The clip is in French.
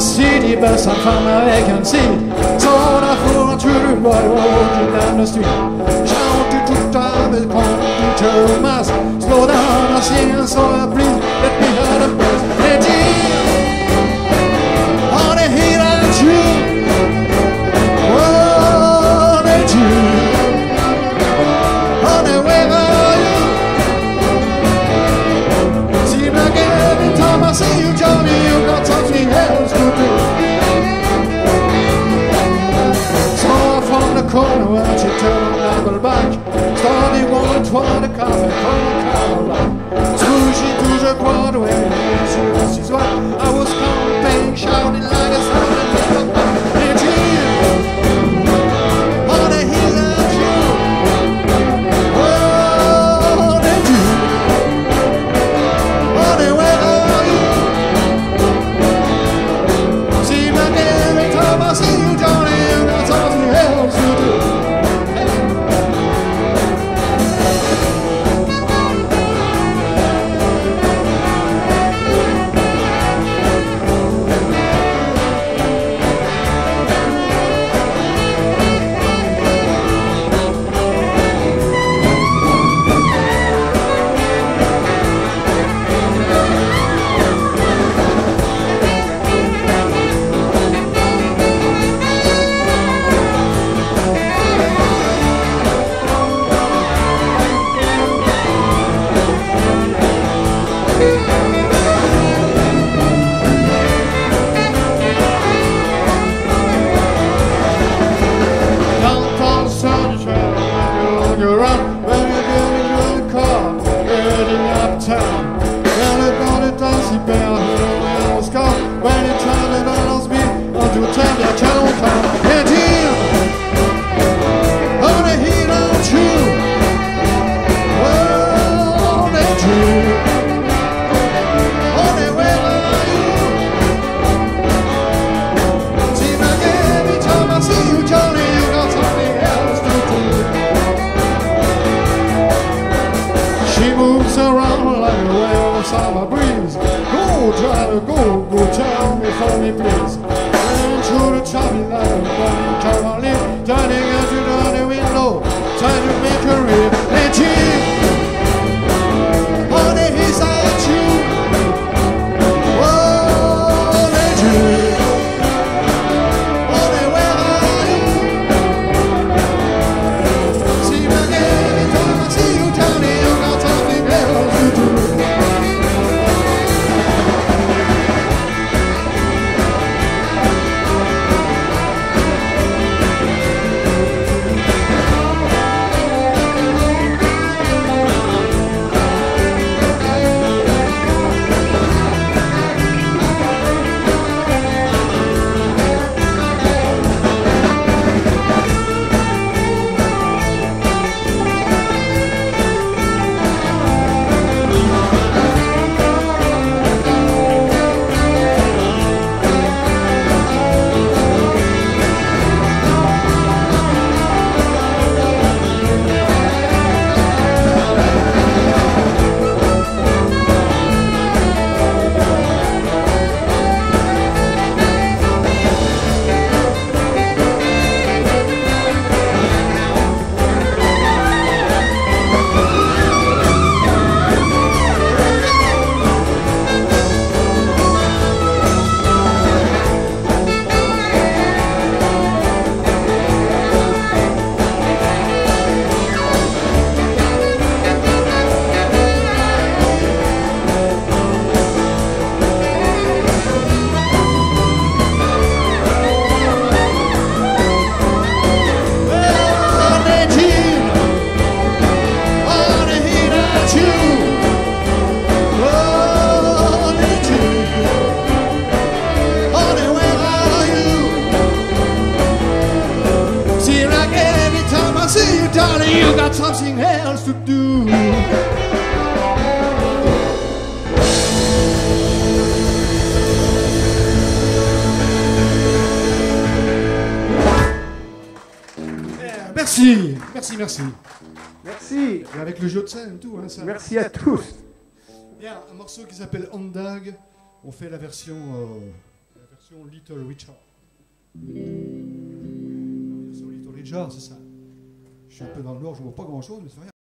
syd i bössan famnar vägen syd Sådana frågor tror du var åt i land och strid Shout to Thomas, Thomas, slå dig doing it. She, she's what go, go, Charlie, for me, please. And through the Charlie light, burning, traveling, turning as you turn the window, trying to make a real. you got something else to do. Merci, merci, merci. Merci. Avec le jeu de scène et tout. Hein, ça. Merci à tous. Bien, un morceau qui s'appelle Ondag. On fait la version, euh, la version Little Richard. La version Little Richard, c'est ça. Je suis un peu dans le noir, je vois pas grand chose, mais c'est rien.